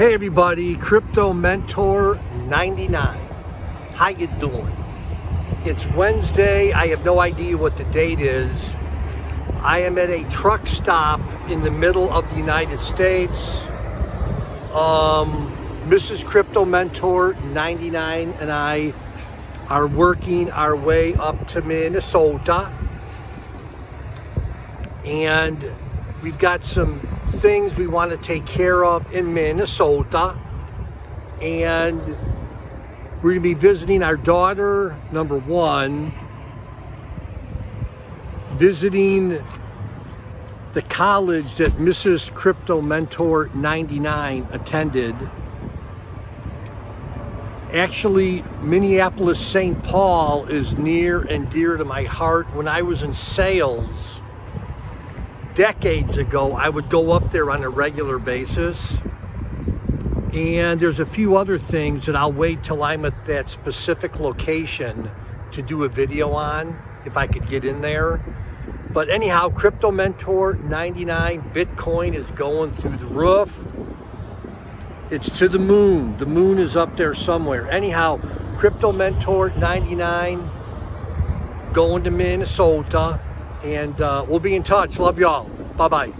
Hey everybody, Crypto Mentor 99. How you doing? It's Wednesday. I have no idea what the date is. I am at a truck stop in the middle of the United States. Um, Mrs. Crypto Mentor 99 and I are working our way up to Minnesota. And we've got some things we want to take care of in Minnesota. And we're going to be visiting our daughter, number one, visiting the college that Mrs. Crypto Mentor 99 attended. Actually, Minneapolis St. Paul is near and dear to my heart. When I was in sales, decades ago, I would go up there on a regular basis. And there's a few other things that I'll wait till I'm at that specific location to do a video on, if I could get in there. But anyhow, Crypto Mentor 99, Bitcoin is going through the roof. It's to the moon. The moon is up there somewhere. Anyhow, Crypto Mentor 99, going to Minnesota and uh, we'll be in touch. Love y'all. Bye bye.